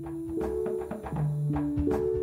Thank you.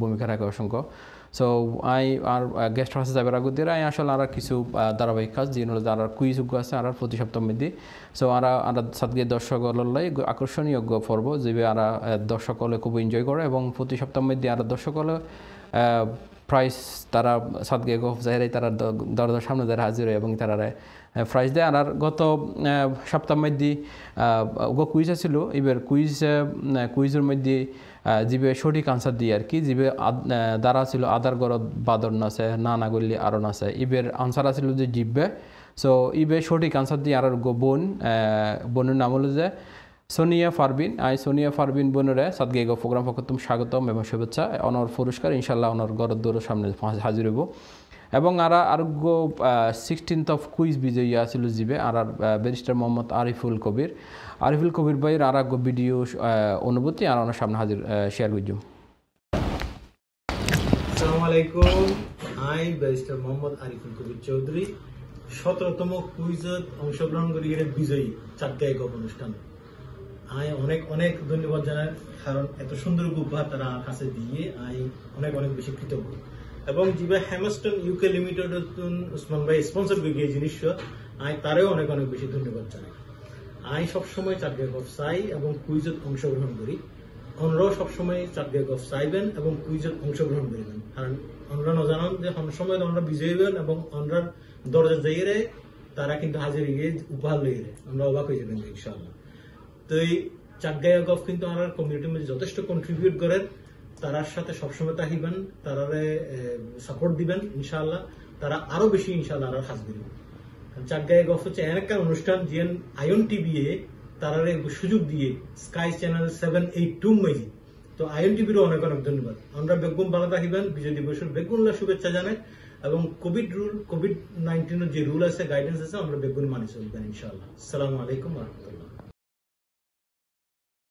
ভূমিকা রাখে অসংখ্য। সো আই আর গেস্ট হাউসে যাবার আগে দিয়ে আই আসলে আর কিছু ধারাবাহিক কাজ যিনি আর কুইজ উগ্র আছে, আর প্রতি সপ্তাহ মধ্যে। সো আর আর সাতগে দর্শক হলাই আকর্ষণীয় পর্ব যে আর দর্শক হলে খুব এনজয় করে এবং প্রতি সপ্তাহ মধ্যে আর দর্শক হলে প্রাইস তারা সাতগে গফ যাই তারা দরজার সামনে যারা হাজির হয় এবং তারা প্রাইজ দেয় আর গত সপ্তাহ মধ্যে কুইজ আছিল। এবার কুইজ কুইজের মধ্যে যিবে সঠিক আনসার দিয়ে আর কি যিবে দ্বারা ছিল আদার গরত বাদর নাছে, না না গল্লি আরও নাছে। ইবের আনসার আছিল যে জিব্বে। সো ইবে সঠিক আনসার দিয়ে আর গো বোন বোনের নাম হলো যে সোনিয়া ফারবিন। আই সোনিয়া ফারবিন বোনরে সাদগে গো প্রোগ্রাম পক্ষতুম স্বাগতম এবং শুভেচ্ছা অনর পুরস্কার। ইনশাল্লাহ অনর গরদ দৌড়ের সামনে হাজির হইব। এবং আর আরোগ্য সিক্সটিন্থ অফ কুইজ বিজয়ী আছিল জিবে আর ব্যারিস্টার মোহাম্মদ আরিফুল কবির। আরিফুল কবির ভাইয়ের আর আগ্য ভিডিও অনুভূতি, আর ওনার সামনে হাজির শেয়ার আসসালামু আলাইকুম। আই ব্যারিস্টার মোহাম্মদ আরিফুল কবির চৌধুরী। সতেরোতম কুইজত অংশগ্রহণ করি বিজয়ী অনুষ্ঠান। আই অনেক অনেক ধন্যবাদ জানাই, কারণ এত সুন্দর উপহার তারা কাছে দিয়ে আই অনেক অনেক বেশি কৃতজ্ঞ। এবং যিবা হ্যামস্টন ইউকে লিমিটেড উসমান ভাই স্পন্সর করি জিনিস, আই তারেও অনেক অনেক বেশি ধন্যবাদ জানাই। আই সবসময় চাকরি গফ চাই এবং কুইজত অংশগ্রহণ করি। অনরাও সবসময় চাকরি গফ চাইবেন এবং কুইজত অংশগ্রহণ করিবেন কারণ অনরা নজানান যে সময় আমরা বিজয়ী হইবেন এবং অনরার দরজা যাইয়ে তারা কিন্তু হাজির গিয়ে উপহার লইয়ে আমরা অবাক হয়ে যাবেন ইনশাআল্লাহ। তো এই চাকগায়া গফ কিন্তু আমার কমিউনিটির মধ্যে যথেষ্ট কন্ট্রিবিউট করেন। তারার সাথে সবসময় থাকিবেন, তারারে সাপোর্ট দিবেন, ইনশাআল্লাহ। তারা আরও বেশি ইনশাআল্লাহ আরও কাজ দিবেন চাকগায়ে গফ হচ্ছে একটা অনুষ্ঠান যে আয়ন টিভি এ তারারে সুযোগ দিয়ে sky channel seven eight two মেজি তো আয়ন টিভিরও অনেক অনেক ধন্যবাদ। আমরা বেগুন ভালো থাকিবেন, বিজয় দিবসের বেগুনলা শুভেচ্ছা জানাই, এবং কোভিড রুল, কোভিড নাইন্টিনের যে রুল আছে গাইডেন্স আছে, আমরা বেগুন মানি চলবেন ইনশাআল্লাহ। আসসালামু আলাইকুম রহমতুল্লাহ।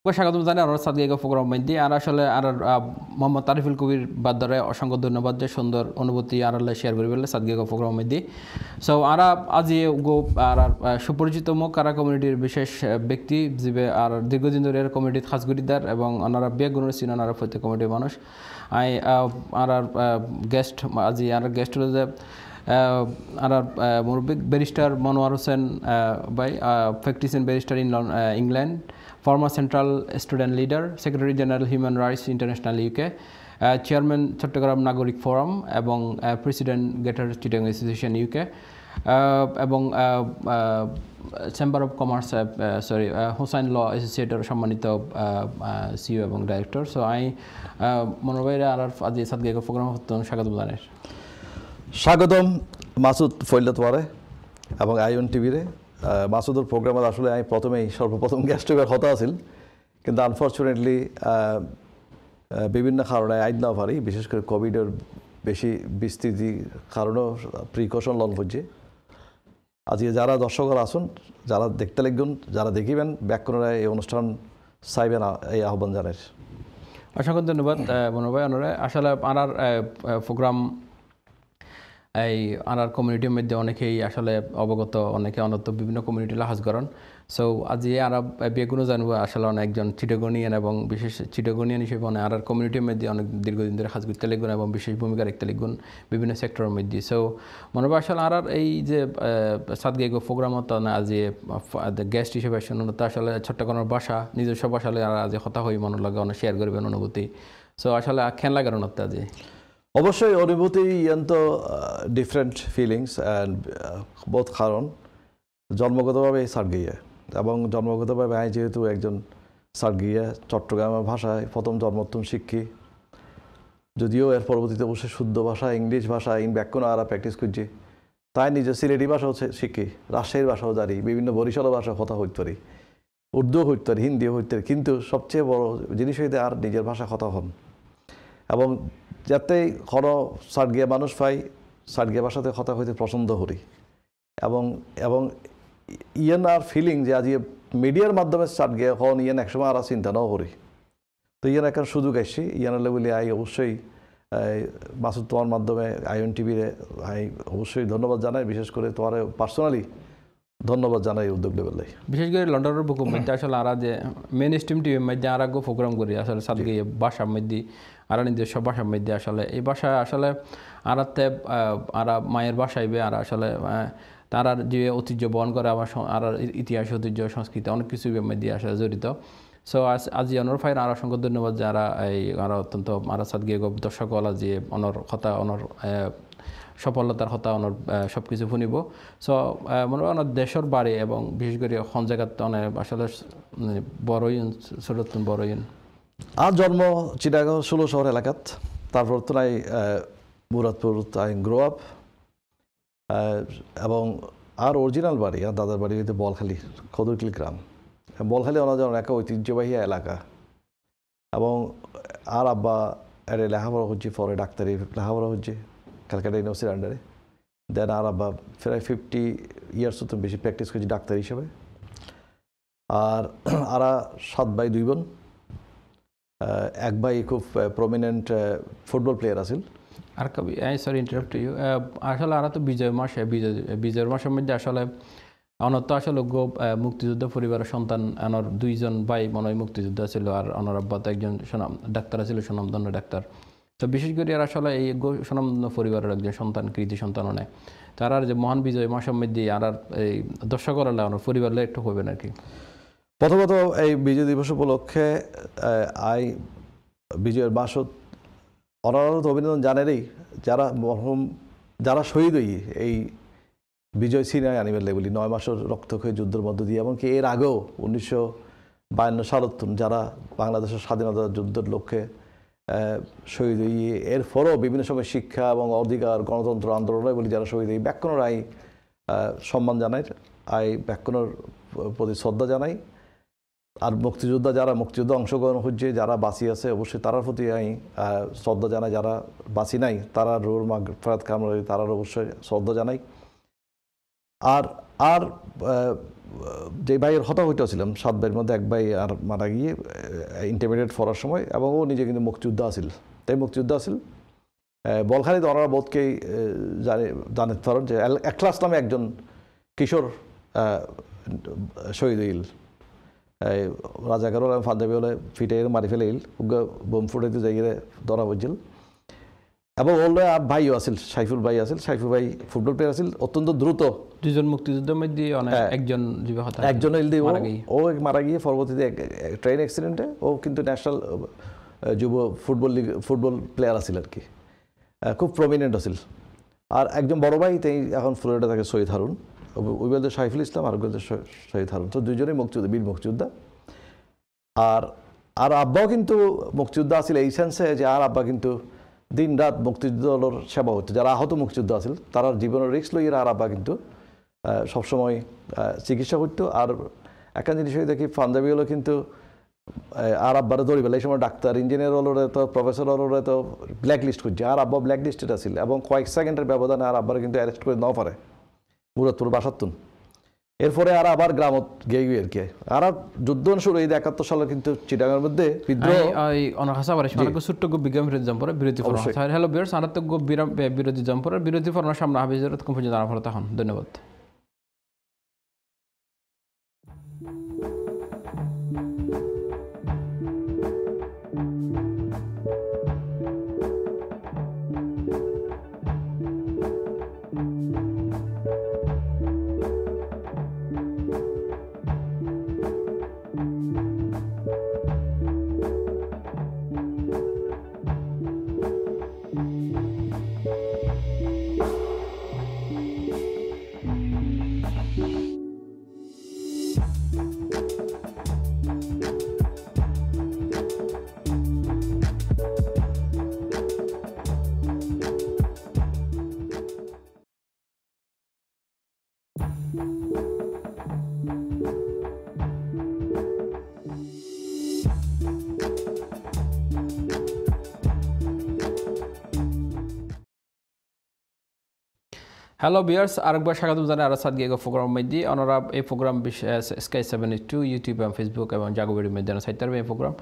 স্বাগতম জানাই আর সাদিয়া প্রোগ্রাম মধ্যে আর আসলে আর মোহাম্মদ তারিফুল কবির বাদ্দারে অসংখ্য ধন্যবাদ যে সুন্দর অনুভূতি আর শেয়ার করি বললে সাদিয়া প্রোগ্রাম মধ্যে সো আর আজি গো আর সুপরিচিত মুখ আর কমিউনিটির বিশেষ ব্যক্তি যে আর দীর্ঘদিন ধরে কমিউনিটি খাসগুড়িদার এবং ওনারা বেগুনের চিন ওনারা প্রত্যেক কমিটির মানুষ। আই আর গেস্ট আজি আর গেস্ট হলো যে আর মুরব্বী barrister Monowar Hossain by practising barrister in England former Central Student Leader, Secretary General Human Rights International UK, chairman Chattogram নাগরিক ফোরাম এবং president greater Chittagong association UK এবং chamber of commerce sorry Hossain law অ্যাসোসিয়েটর সম্মানিত CEO এবং director so আই মনোভাইরা আর আজি সাদগে প্রোগ্রাম স্বাগত জানাই। স্বাগতম মাসুদ ফৈলত এবং আইন টিভিরে। মাসুদুর প্রোগ্রামত আসলে আমি প্রথমেই সর্বপ্রথম গেস্টকার হতা আছিল। কিন্তু আনফর্চুনেটলি বিভিন্ন কারণে আইন না পারি, বিশেষ করে কোভিডের বেশি বিস্তৃতি কারণেও প্রিকশন লন করছে আজকে যারা দর্শকর আসুন, যারা দেখতে লিখবেন যারা দেখিবেন ব্যাকরণে এই অনুষ্ঠান চাইবেন, এই আহ্বান জানাই। অসংখ্য ধন্যবাদ মনোভাই অনরে। আসলে আমার প্রোগ্রাম এই আনার কমিউনিটির মধ্যে অনেকেই আসলে অবগত, অনেকে অনত বিভিন্ন কমিউনিটি লাহাজ করেন। সো আজি আর বেগুনও জানব, আসলে অনেকজন চিটগনিয়ান এবং বিশেষ চিটগনিয়ান হিসেবে মানে আর কমিউনিটির মধ্যে অনেক দীর্ঘদিন ধরে সাজ করতে লিখবেন এবং বিশেষ ভূমিকা রাখতে লিখবেন বিভিন্ন সেক্টরের মধ্যে। সো মনে হয় আসলে আর এই যে সাদগেগো প্রোগ্রামত আজি গেস্ট হিসেবে শুনুন আসলে কোনো ভাষা নিজস্ব ভাষা আর আজি হতা হয়ে মনে লাগে অনেক শেয়ার করবেন অনুভূতি। সো আসলে খেন লাগার আজি অবশ্যই অনুভূতি তো ডিফারেন্ট ফিলিংস অ্যান্ড বোধ কারণ। জন্মগতভাবে সার্গিয়া এবং জন্মগতভাবে আমি যেহেতু একজন সার্গিয়া চট্টগ্রামের ভাষায় প্রথম জন্মোত্তম শিক্ষী। যদিও এর পরবর্তীতে অবশ্যই শুদ্ধ ভাষা, ইংলিশ ভাষা, ইন ব্যাকরণ আরা প্র্যাকটিস করছে। তাই নিজের সিলেটি ভাষাও শিখি, রাজশাহীর ভাষাও জানি, বিভিন্ন বরিশাল ভাষা কথা হইতে পারি, উর্দুও হইতে পারি, হিন্দিও হইতে পারি, কিন্তু সবচেয়ে বড় জিনিস হইতে আর নিজের ভাষা কথা হন এবং যাতে কোনো সার্গিয়া মানুষ পাই সার্গিয়া ভাষাতে কথা হইতে পছন্দ করি। এবং এবং ইয়েন আর ফিলিং যে আজ মিডিয়ার মাধ্যমে সার্গিয়া হন, ইয়েন একসময় আর চিন্তা নাও করি। তো ইয়ান একটা সুযোগ আসছি ইয়ানালে বলি, আই, অবশ্যই মাসুদ তোমার মাধ্যমে আইএন টিভিরে, আই, অবশ্যই ধন্যবাদ জানাই। বিশেষ করে তোমার পার্সোনালি ধন্যবাদ জানাই উদ্যোগ লেভেলে। বিশেষ করে লন্ডনের বুকুর মধ্যে আসলে আরা যে মেন স্ট্রিম টিভির মধ্যে আর আগে প্রোগ্রাম করি, আসলে সাদকে ভাষার মধ্যে আর নিজস্ব ভাষার মধ্যে আসলে, এই ভাষা আসলে আরাতে আরা মায়ের ভাষাইবে আর আসলে তারার যে ঐতিহ্য বহন করে আমার আর ইতিহাস, ঐতিহ্য, সংস্কৃতি অনেক কিছু মধ্যে আসলে জড়িত। সো আজ, আজি অনর ফাইন আর অসংখ্য ধন্যবাদ যারা এই আর অত্যন্ত আরা সাদগে দর্শক ওলা যে অনর কথা, অনর সফলতার কথা অনর সব কিছু শুনিব। সো মনে হয় দেশের বাড়ি এবং বিশেষ করে এখন জায়গাত অনেক আসলে মানে বড়ই ছোট বড়ই। আর জন্ম চিটাগাং, ষোলো শহর এলাকাত। তারপর তো নাই মুরাদপুর, তাই গ্রো আপ এবং আর অরিজিনাল বাড়ি, আর দাদার বাড়ি হইতে বলখালি, খদরকিল গ্রাম। বলখালি অনাজন একটা ঐতিহ্যবাহী এলাকা। এবং আর আব্বা, এর লেখাপড়া হচ্ছে পরে ডাক্তারি লেখাপড়া হচ্ছে ক্যালকাটা ইউনিভার্সিটির আন্ডারে দেন আর আব্বা প্রায় ফিফটি ইয়ার্স তো বেশি প্র্যাকটিস করছি ডাক্তার হিসেবে। আর, আরা সাত ভাই দুই বোন। আহ, এক ভাই খুব প্রমিনেন্ট ফুটবল প্লেয়ার আছিল। আর কবি আই সরি ইন্টারাপ্ট ইউ আসলে আর তো বিজয় মাসে বিজয় বিজয়ের মাসের মধ্যে আসলে অনত আসলে গো মুক্তিযুদ্ধ পরিবারের সন্তান আনার দুইজন ভাই মনে হয় মুক্তিযুদ্ধ ছিল আর অনার আব্বা তো একজন সুনাম ডাক্তার ছিল সুনামধন্য ডাক্তার। তো বিশেষ করে আর আসলে এই গো সুনামধন্য পরিবারের একজন সন্তান কৃতি সন্তান অনেক। তার আর যে মহান বিজয় মাসের মধ্যে আর এই দর্শক আমার পরিবার একটু হবেন আর কি। প্রথমত এই বিজয় দিবস উপলক্ষে আই বিজয়ের বাসত অনারত অভিনন্দন জানেরই যারা মরহুম, যারা শহীদ হই এই বিজয় সিনাই আনিবেল বলি নয় মাসের রক্তক্ষয়ী যুদ্ধের মধ্য দিয়ে, এমনকি এর আগেও উনিশশো বায়ান্ন সালত যারা বাংলাদেশের স্বাধীনতা যুদ্ধের লক্ষ্যে শহীদ হই এর ফলেও বিভিন্ন সময় শিক্ষা এবং অধিকার, গণতন্ত্র আন্দোলনে বলি যারা শহীদ হই ব্যাকরণের আই সম্মান জানাই, আই ব্যাকরণের প্রতি শ্রদ্ধা জানাই। আর মুক্তিযোদ্ধা যারা মুক্তিযুদ্ধ অংশগ্রহণ হচ্ছে যারা বাঁচি আছে অবশ্যই তারার প্রতি আমি শ্রদ্ধা জানাই। যারা বাঁচি নাই তারা রোর মাগ ফেরাত কামড় তারার অবশ্যই শ্রদ্ধা জানাই। আর আর যে ভাইয়ের হতা হইতে ছিলাম সাত ভাইয়ের মধ্যে এক ভাই আর মারা গিয়ে ইন্টারমিডিয়েট পড়ার সময় এবং ও নিজে কিন্তু মুক্তিযুদ্ধ আছিল। তাই মুক্তিযুদ্ধ আছিল। আহ, বলখালিতে ওনারা বোধকেই জানে জানে ধরেন যে একলাস নামে একজন কিশোর শহীদ হইল। রাজাকার হলে পাঞ্জাবি হলে ফিটে মারি ফেলে ইল বোম ফুটাইতে যাই ধরা পড়ছিল। এবং ওর আর ভাইও আছিল সাইফুল ভাই আছিল। সাইফুল ভাই ফুটবল প্লেয়ার আছিল অত্যন্ত দ্রুত। দুজন মুক্তিযুদ্ধের মধ্যে হ্যাঁ। একজন একজন মারা গিয়ে। ও মারা গিয়ে পরবর্তীতে ট্রেন অ্যাক্সিডেন্টে ও কিন্তু ন্যাশনাল যুব ফুটবল লিগ ফুটবল প্লেয়ার আছিল আর কি। খুব প্রমিনেন্ট আছিল। আর একজন বড় ভাই তাই এখন ফ্লোরিডা থাকে শহীদ হারুন। ওই বলতে সাইফুল ইসলাম আর বলতে শহীদ হারুন। তো দুজনেই মুক্তিযোদ্ধা, বীর মুক্তিযোদ্ধা। আর আর আব্বাও কিন্তু মুক্তিযোদ্ধা আছিল এই সেন্সে যে আর আব্বা কিন্তু দিন রাত মুক্তিযুদ্ধর সেবা হতো যারা আহত মুক্তিযুদ্ধ আছিল, তারা জীবনের রিস্ক লইয়ে আর আব্বা কিন্তু সবসময় চিকিৎসা করতো। আর একটা জিনিস হয়ে দেখি পাঞ্জাবি হলো কিন্তু আর আব্বারে ধরি এই সময় ডাক্তার ইঞ্জিনিয়ার হলোরে তো প্রফেসর হলোরে তো ব্ল্যাক লিস্ট করছে। আর আব্বা ব্ল্যাক লিস্টেড আছিল এবং কয়েক সেকেন্ডের ব্যবধানে আর আব্বারে কিন্তু অ্যারেস্ট করে নাও পারে। মুরাদপুর বাসাতুন এরপরে আর আবার গ্রামত গিয়ে গিয়ে আর কি। আর যুদ্ধ শুরু এই একাত্তর সালে কিন্তু চিটাগাঁর মধ্যে বিদ্রোহ। এই গো বিজ্ঞান বিরোধী জম্পরে বিরোধী ফরম হ্যালো বিয়ার্স আর গো বিরোধী জম্পরে বিরোধী ফরমের সামনে হাফিজ কম পর্যন্ত জানা ফরতা হন ধন্যবাদ। হ্যালো বিয়ার্স আরেকবার স্বাগত জানাই আর সাদ গিয়ে প্রোগ্রাম মধ্যে ওনারা এই program sky seven two YouTube এবং ফেসবুক এবং জাগোবেরি মধ্যে সাইটার এই প্রোগ্রাম।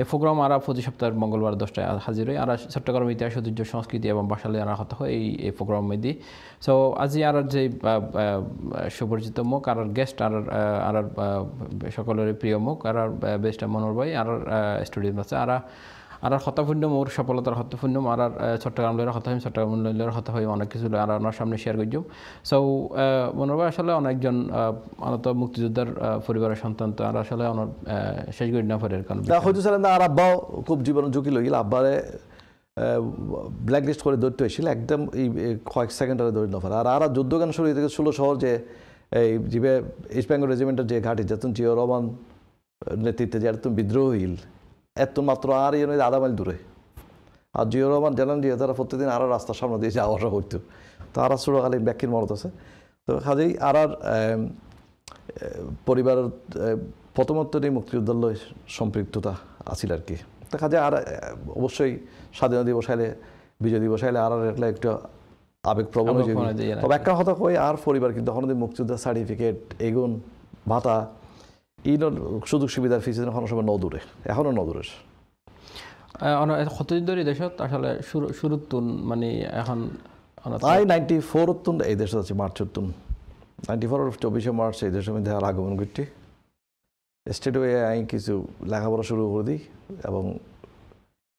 এই প্রোগ্রাম আর প্রতি সপ্তাহের মঙ্গলবার দশটায় হাজির হয় আর চট্টগ্রাম ইতিহাস, ঐতিহ্য, সংস্কৃতি এবং ভাষালে আনা হতে হয় এই এই প্রোগ্রাম মধ্যে সো আজি আর যে সুপরিচিত মুখ, আর গেস্ট আর আর সকলের প্রিয় মুখ, আর বেস্ট মনোর ভাই আর স্টুডিও আছে আর আর হতাপূর্ণ মোর সফলতার হতাপূর্ণ আর আর চট্টগ্রাম লইলে হতা হইম চট্টগ্রাম লইলে হতা হই অনেক কিছু আর আমার সামনে শেয়ার করছিম সো মনোর ভাই আসলে অনেকজন অনত মুক্তিযোদ্ধার পরিবারের সন্তান, তো আর আসলে অনার শেষ করি না পারে কারণ হয়তো স্যার না আর আব্বাও খুব জীবন ঝুঁকি লইল, আব্বারে ব্ল্যাক লিস্ট করে ধরতে হয়েছিল, একদম এই কয়েক সেকেন্ডারে ধরে না পারে আর আর যুদ্ধ গান শুরু থেকে ষোলো শহর যে, এই জিবে ইস্ট বেঙ্গল রেজিমেন্টের যে ঘাটি যেতন জিও রহমান নেতৃত্বে যে এত বিদ্রোহ হইল এত মাত্র আর ইয়ে নয় আধা মাইল দূরে। আর জিও রহমান জানান যে তারা প্রত্যেকদিন আরও রাস্তার সামনে দিয়ে যাওয়া আসা করতো। তো আর ছোটোকালীন ব্যাখ্যির মনত আছে। তো কাজেই আর আর পরিবারের প্রথমত্বরই মুক্তিযুদ্ধের লয় সম্পৃক্ততা আছিল আর কি। তো কাজে আর অবশ্যই স্বাধীনতা দিবস আইলে বিজয় দিবস আইলে আর আর একটা একটু হয়ে যাবে। যায়, তবে একটা কথা কই আর পরিবার কিন্তু এখন মুক্তিযোদ্ধার সার্টিফিকেট এগুন ভাতা এই সুযোগ সুবিধার ফিসে এখন সময় নদূরে এখনও নদূরের কতদিন ধরে দেশত? আসলে শুরু শুরুর মানে এখন তাই নাইনটি ফোর উত্তুন এই দেশে আছে মার্চ উত্তুন। নাইনটি ফোর চব্বিশে মার্চ এই দেশের মধ্যে আগমন করছি স্টেট আমি কিছু লেখাপড়া শুরু করে দিই এবং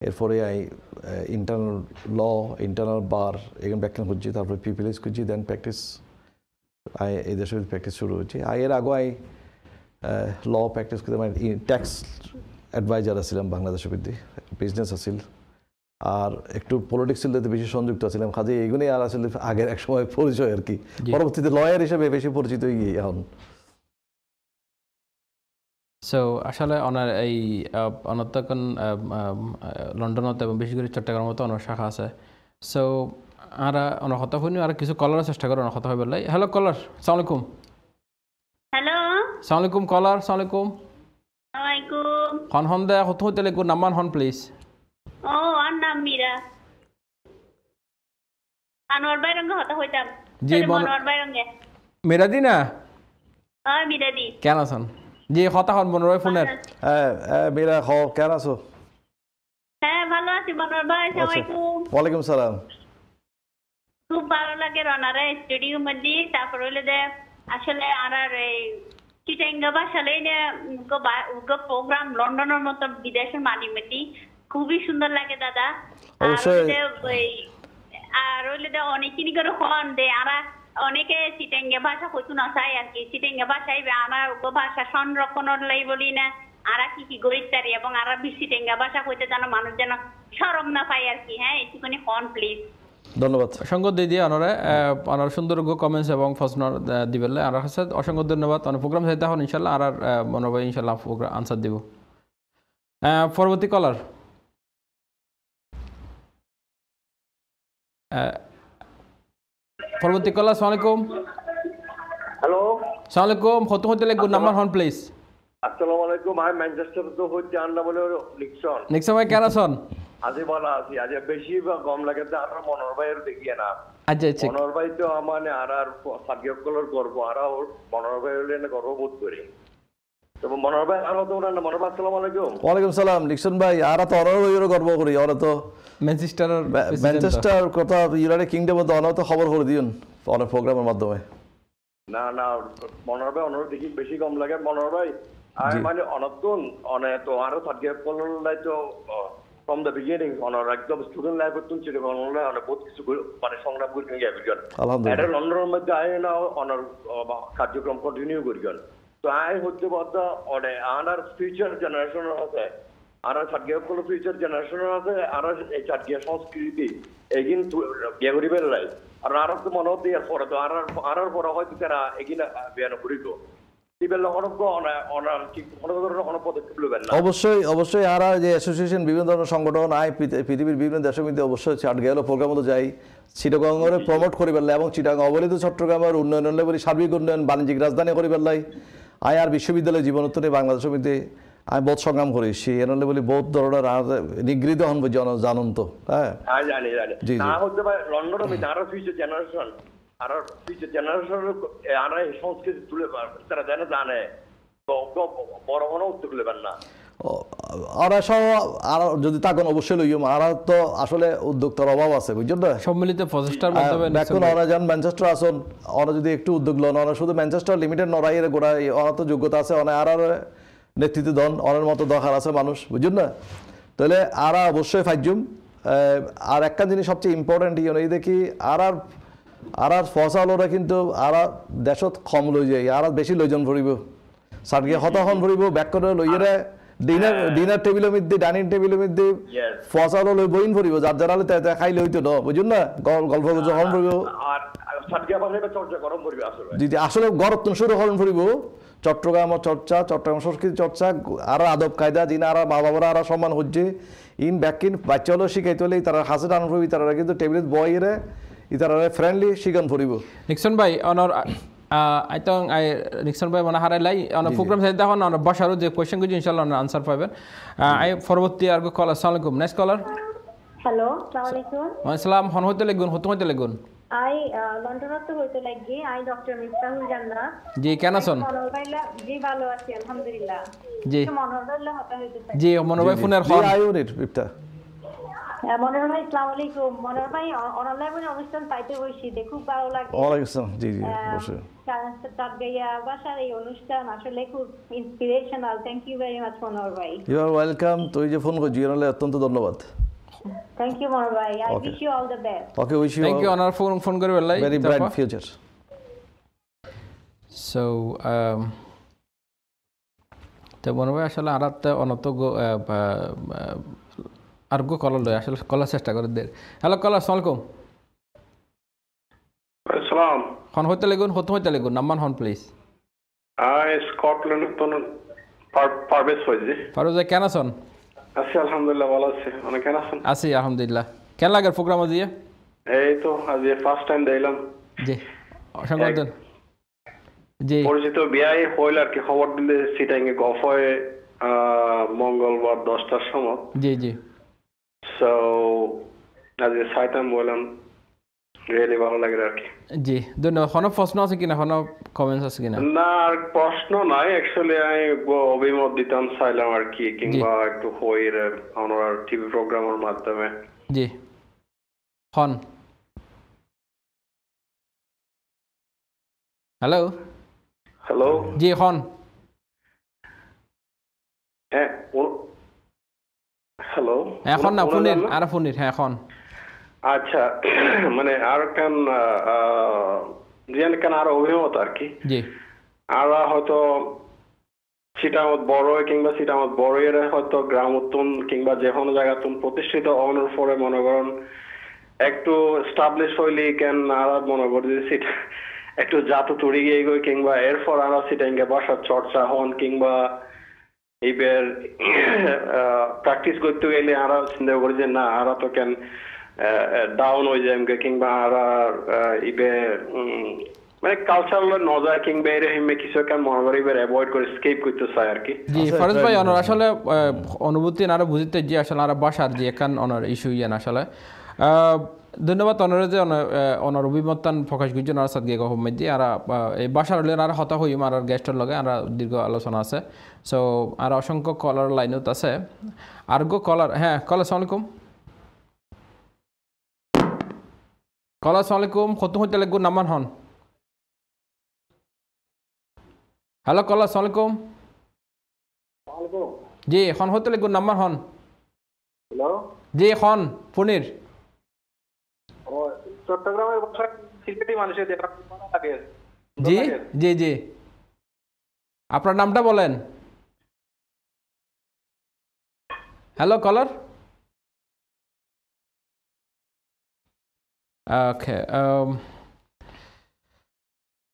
এরপরে আমি ইন্টারনাল ল ইন্টারনাল বার এখানে ব্যাখ্যান করছি তারপরে পিপিএস করছি দেন প্র্যাকটিস আই এই দেশের প্র্যাকটিস শুরু হচ্ছে আই এর আগে আই ল প্র্যাকটিস করতে মানে ট্যাক্স অ্যাডভাইজার আছিলাম বাংলাদেশের মধ্যে বিজনেস আছিল। আর একটু পলিটিক্সের সাথে বেশি সংযুক্ত ছিলাম কাজে এইগুলোই আর আসলে আগের এক সময় পরিচয় আর কি। পরবর্তীতে লয়ার হিসেবে বেশি পরিচিত হয়ে গিয়ে এখন। সো আসলে ওনার এই অনার তখন লন্ডনত এবং বেশি করে মতো অনার শাখা আছে। সো আর অনার হতা আর কিছু কলার চেষ্টা করে অনার হতা হয়ে বললাই হ্যালো কলার সালামালাইকুম হ্যালো সালামালাইকুম কলার সালামালাইকুম ওয়ালাইকুম হন হন দে হত হইতে লেগো নাম্বার হন প্লিজ ও আর নাম আনোয়ার ভাই রঙে হতা হইতাম জি, মনোয়ার ভাই রঙে মেরা না ও মীরা কেন আছেন জি হতা হন মনোরয় ফোনের হ্যাঁ হ্যাঁ মেয়েরা কেন আছো হ্যাঁ ভালো আছি মনোয়ার ভাই সালামালাইকুম ওয়ালাইকুম সালাম খুব ভালো লাগে রনারে স্টুডিও মধ্যে তারপর হইলে যে আসলে আর আর এই চিটাঙ্গা ভাষালে প্রোগ্রাম লন্ডনের মতো বিদেশের মানি মধ্যে খুবই সুন্দর লাগে দাদা আর। হইলে অনেকিনি করে হন দে আর অনেকে চিটাঙ্গা ভাষা কইতু না চাই আর কি চিটাঙ্গা ভাষায় আমার ভাষা সংরক্ষণের লাই বলি না আর কি কি গরিতারি এবং আর চিটাঙ্গা ভাষা কইতে যেন মানুষ যেন সরম না পাই আর কি হ্যাঁ একটুখানি হন প্লিজ ধন্যবাদ। অসংখ্য দিয়ে দিয়ে অনরে অনার সুন্দর কমেন্টস এবং প্রশ্ন দিবেলে। আর কাছে অসংখ্য ধন্যবাদ। অনেক প্রোগ্রাম চাইতে হন ইনশাল্লাহ আর মনোর ভাই ইনশাল্লাহ প্রোগ্রাম আনসার দিব। পরবর্তী কলার পরবর্তী কলার সালামালাইকুম হ্যালো সালামালাইকুম কত হতে লাগবে নাম্বার হন প্লিজ আসসালামু আলাইকুম। আমি ম্যানচেস্টার তো হচ্ছে আন্না বলে লিখছন নেক্সট সময় কেন আছেন? আজি ভালো আছি আজ বেশি বা কম লাগে তো আর মনোর ভাইয়ের দেখিয়ে না আচ্ছা আচ্ছা। মনোর ভাই তো মানে আর আর সাকিয়কলর গর্ব আর আর মনোর ভাই হলে না গর্ববোধ করি। তো মনোর ভাই আর তো না মনোর ভাই আসসালামু আলাইকুম। ওয়ালাইকুম সালাম লিকশন ভাই আর তো অনার গর্ব করি ওরা তো ম্যানচেস্টারের ম্যানচেস্টার কথা ইউনাইটেড কিংডমের তো অনার তো খবর করে দিন অনেক প্রোগ্রামের মাধ্যমে। না না মনোর ভাই অনর দেখি বেশি কম লাগে মনোর ভাই আমি মানে অনতুন অনে তো আরও সাকিয়কলর লাই তো ফ্রম দ্য বিগিনিং অনর একদম স্টুডেন্ট লাইফের তুন ছিল অনর অনেক বহুত কিছু মানে সংগ্রাম করে নিয়ে যাবে এটা লন্ডনের মধ্যে আয় না অনার কার্যক্রম কন্টিনিউ করিগন তো আয় হচ্ছে বদ্ধ অনে আনার ফিউচার জেনারেশন আছে আর সার্গিয়া কোনো ফিউচার জেনারেশন আছে আর এই সার্গিয়া সংস্কৃতি এগিন বিয়ে করিবেন লাই আর আর তো মনে হতে পরে তো আর আর পরে হয়তো তারা এগিন বিয়ানো করিব টিবেল অনজ্ঞ অনার কি কোনো ধরনের কোনো পদক্ষেপ নেবেন না? অবশ্যই অবশ্যই আরা যে অ্যাসোসিয়েশন বিভিন্ন ধরনের সংগঠন আয় পৃথিবীর বিভিন্ন দেশের মধ্যে অবশ্যই চাট গেল প্রোগ্রাম মতো যাই। চিটাগঙ্গরে প্রমোট করি পেলাই এবং চিটাগং অবহেলিত চট্টগ্রামের উন্নয়ন হলে বলি সার্বিক উন্নয়ন বাণিজ্যিক রাজধানী করি পেলাই আয় আর বিশ্ববিদ্যালয় জীবনোত্তরে বাংলাদেশের মধ্যে আমি বহুত সংগ্রাম করি। সে এনলে বলি বহুত ধরনের নিগৃহীত হন জানন্ত হ্যাঁ? হ্যাঁ জানি জানি। জি, জি। না হতে পারে লন্ডন আরও ফিউচার জেনারেশন আর ফিউচার জেনারেশন আর এই সংস্কৃতি তুলে তারা যেন জানে। বড় বড় উদ্যোগ নেবেন না। আর সব আর যদি থাকেন অবশ্যই লইম আর তো আসলে উদ্যোক্তার অভাব আছে বুঝছেন না সম্মিলিত প্রচেষ্টার মাধ্যমে দেখুন ওরা যান ম্যানচেস্টার আসুন ওরা যদি একটু উদ্যোগ লন ওরা শুধু ম্যানচেস্টার লিমিটেড নড়াই এর গোড়া ওরা তো যোগ্যতা আছে অনেক আর আর নেতৃত্ব দন ওনার মতো দরকার আছে মানুষ বুঝুন না? তাহলে আর অবশ্যই ফাইজুম আর একটা জিনিস সবচেয়ে ইম্পর্টেন্ট ইয়ে এই দেখি আর আর আর আর ফসালরা কিন্তু আর দেশত কম লই যায় আর বেশি লইজন ভরিব সার্গে হতখন ভরিব ব্যাক করে লইয়েরে ডিনার ডিনার টেবিলের মধ্যে ডাইনিং টেবিলের মধ্যে Yes. ফসালো লই বইন ভরিব যার যারা তে খাই লইতো ন বুঝুন না? গল- গল্প ভরিব গরম করবে আসলে যদি আসলে গরত্ন শুরু হরণ ফুরিব চট্টগ্রাম চর্চা চট্টগ্রাম সংস্কৃতি চর্চা আর আদব কায়দা দিন আর মা বাবারা আর সম্মান হচ্ছে ইন ব্যাকিন বাচ্চা হলেও শিখাইতে হলে তারা হাসে টান ফুরিবি তারা কিন্তু টেবিলত বইরে ইতারা ফ্রেন্ডলি শিখান ফুরিব নিক্সন ভাই অনর আই থং আই নিক্সন ভাই মানে হারাই লাই অনার প্রোগ্রাম সাইড দেখুন অনার বসারও যে কোয়েশ্চেনগুলো ইনশাআল্লাহ অনার আনসার পাবেন। আই পরবর্তী আর কল আসসালামু আলাইকুম। নেক্সট কলার হ্যালো সালামালাইকুম আসসালাম হন হইতে লাগুন হতে হইতে লাগুন। আই লন্ডনত হইতে লাগি আই ডক্টর মিফতাহুল জান্নাত জি কেন আছেন? জি ভালো আছি আলহামদুলিল্লাহ। জি। মনোরবাইলা হতা হইতে জি মনোর ভাই ফোনের হন আয়ুনিট ইফতা মনোর ভাই আসসালামু আলাইকুম। মনোর ভাই অনুষ্ঠান পাইতে বসি। খুব ভালো লাগে ওয়ালাইকুম আসসালাম। জি জি অবশ্যই। বাসার এই অনুষ্ঠান আসলে খুব inspirational thank you very much Monor ভাই। ইউ আর ওয়েলকাম তুই যে ফোন করছি এর অত্যন্ত ধন্যবাদ। থ্যাংক ইউ মনোর ভাই। I wish you all the best okay wish you thank you honour phone phone করে বেলাই ভেরি ব্রাইট ফিউচার সো তো মনে হয় আসলে আর একটা অনত আর গো কলার লয় আসলে কলার চেষ্টা করে দের হ্যালো কলার সালামালাইকুম সালাম হন হইতে লাগুন হতে হইতে লাগুন নাম্বার হন প্লিজ আই স্কটল্যান্ড তো পারভেজ ফারুজ ভাই কেন আছেন? আছি আলহামদুলিল্লাহ ভালো আছে। অনেক কেন আছেন? আছি আলহামদুলিল্লাহ। কেন লাগে প্রোগ্রাম দিয়ে এই তো আজ ফার্স্ট টাইম দেখলাম জি অসংখ্য জি। পরিচিত বিয়াই হইল আর কি খবর দিলে সিটাইঙ্গে গফ হয়ে মঙ্গলবার দশটার সময়। জি জি। আজকে সাইতাম বললাম রিয়েলি ভালো লাগে আর কি। জি ধন্যবাদ কোনো প্রশ্ন আছে কিনা কোনো কমেন্টস আছে কিনা না? আর প্রশ্ন নাই অ্যাকচুয়ালি আমি অভিমত দিতাম চাইলাম আর কি কিংবা একটু হইর আমার টিভি প্রোগ্রামের মাধ্যমে। জি। হন হ্যালো হ্যালো জি হন হ্যাঁ হ্যালো এখন না ফোনের আর ফোনের হ্যাঁ এখন। আচ্ছা মানে আর কেন জিয়ান কেন আর অভিমত আর কি। জি। আর হয়তো সিটামত বড় কিংবা সিটামত বড় এর হয়তো গ্রাম উত্তন কিংবা যে কোনো জায়গাতুন প্রতিষ্ঠিত হওয়ার পরে মনে করেন একটু স্টাবলিশ হইলে কেন আর মনে করি যে সেটা একটু জাতু তুড়ি গিয়ে গই কিংবা এরপর আর সেটা ইঙ্গে বসার চর্চা হন কিংবা এইবার প্র্যাকটিস করতে গেলে আর চিন্তা করি যে না আর তো কেন ডাউন হয়ে যায় এমকে কিংবা আর ইবে মানে কালচারাল নজা কিংবা এরকম কিছু কেন মনে করি এবার অ্যাভয়েড করে স্কেপ করতে চাই আর কি জি আচ্ছা, ভাই অনার. আসলে আহ, অনুভূতি না বুঝতে যে আসলে আর বাসার যে একান অনার ইস্যু ইয়ান আসলে আহ, ধন্যবাদ অনারে যে অনার- অভিমতান প্রকাশ করছেন আর সাথে গিয়ে গহম দি আর এই বাসার হলে আর হতা হইম আর গেস্টের লগে আর দীর্ঘ আলোচনা আছে। সো আর অসংখ্য কলার লাইনত আছে। আর গো কলার হ্যাঁ কলার সালামালাইকুম কলার সালামালাইকুম কত হইতে লাগবো নামান হন। হ্যালো কলার সালামালাইকুম জি এখন হতে লাগবো নাম্বার হন। হ্যালো জি এখন ফোনের। ও চট্টগ্রামের সিলেটি মানুষের লাগে। জি জি জি। আপনার নামটা বলেন। হ্যালো কলার ওকে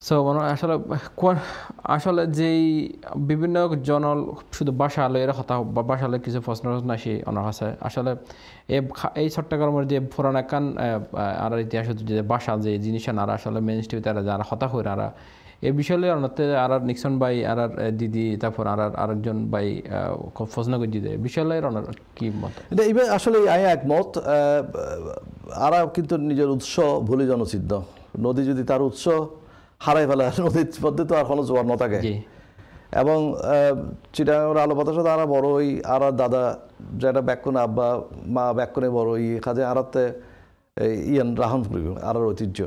সো মানে আসলে আসলে যেই বিভিন্ন জন শুধু বাসা আলো এর বা বাসা আলো কিছু প্রশ্ন টশ্ন আসি ওনার কাছে, আসলে এ এই চট্টগ্রামের যে পুরান একান আর ইতিহাস যে বাসা যে জিনিস আর আসলে মেন স্ট্রিট তারা যারা হতা হয়ে আর এ বিষয়ে অন্যতে আর আর নিক্সন ভাই আর আর দিদি, তারপর আর আর আরেকজন ভাই খুব প্রশ্ন করে দিতে বিষয়ে ওনার কি মত? এটা আসলে আই একমত আরা কিন্তু নিজের উৎস ভুলে জনসিদ্ধ। নদী যদি তার উৎস হারাই ফেলে নদীর মধ্যে তো আর কোনো জোয়ার ন থাকে। এবং চিটাঙ্গের আলো বাতাসে তারা বড় ওই আর আর দাদা যেটা ব্যাকুনে আব্বা মা ব্যাকুনে বড় ওই কাজে আরাতে ইয়ান রাহন ফুরিব আর ঐতিহ্য।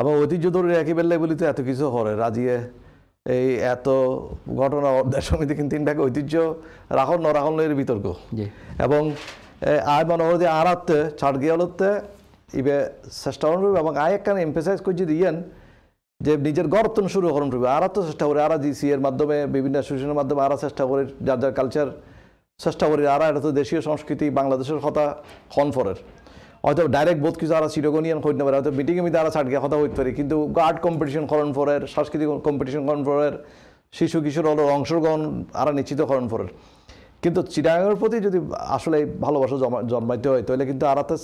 এবং ঐতিহ্য ধরে রাখি বেললে বলি তো এত কিছু হরে রাজিয়ে এই এত ঘটনা অধ্যায় সমিতি কিন্তু তিনটাকে ঐতিহ্য রাহন ন রাহন এর বিতর্ক। এবং আয় মনে হয় যে আরাতে ছাড় গিয়ালতে ইবে চেষ্টা করব এবং আয় একখানে এমফেসাইজ করছি দিয়েন যে নিজের গর্তন শুরু করুন আরা তো চেষ্টা করে, আরা জিসি এর মাধ্যমে, বিভিন্ন অ্যাসোসিয়েশনের মাধ্যমে আরা চেষ্টা করে, যার যার কালচার চেষ্টা করি। আরা, এটা তো দেশীয় সংস্কৃতি, বাংলাদেশের কথা খনফরের হয়তো ডাইরেক্ট বোধ কিছু আরা চিরগনিয়ান হইতে পারে হয়তো মিটিংয়ে মিতে আরা ছাড়কে কথা হইতে পারি, কিন্তু আর্ট কম্পিটিশন করণ ফরের, সাংস্কৃতিক কম্পিটিশন করণ ফরের, শিশু কিশোর অংশগ্রহণ আরা নিশ্চিত করণ ফরের। কিন্তু চিটাগাংয়ের প্রতি যদি আসলে ভালোবাসা জমা জন্মাইতে হয়, তাহলে কিন্তু আরাতে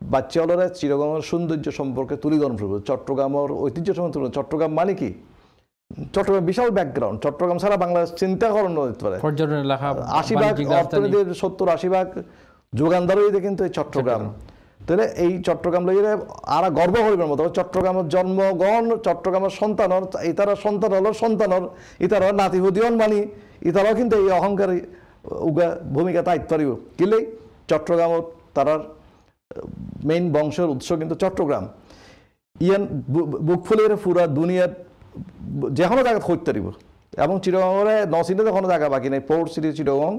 বাচ্চা হলরা চিরগঙ্গের সৌন্দর্য সম্পর্কে তুলে ধরন করবে চট্টগ্রামের ঐতিহ্য সম্পর্কে চট্টগ্রাম মানে কি? চট্টগ্রাম বিশাল ব্যাকগ্রাউন্ড চট্টগ্রাম ছাড়া বাংলাদেশ চিন্তা করানো যেতে পারে। আশি ভাগ অর্থনীতির সত্তর আশি ভাগ যোগানদার হইতে কিন্তু এই চট্টগ্রাম। তাহলে এই চট্টগ্রাম লইয়ে আর গর্ব করিবার মতো চট্টগ্রামের জন্মগণ চট্টগ্রামের সন্তানর ইতারা সন্তান হলো সন্তানর ইতারা নাতি হুদিয়ন মানি ইতারাও কিন্তু এই অহংকারী উগা ভূমিকা তাইতে পারিব কিলেই চট্টগ্রামত তারার মেইন বংশের উৎস কিন্তু চট্টগ্রাম। ইয়ান বুক ফুলের পুরা দুনিয়ার যে কোনো জায়গা খুঁজতে পারিব এবং চিরগঙ্গরে নসিনে কোনো জায়গা বাকি নেই। পোর্ট সিটি চিরগং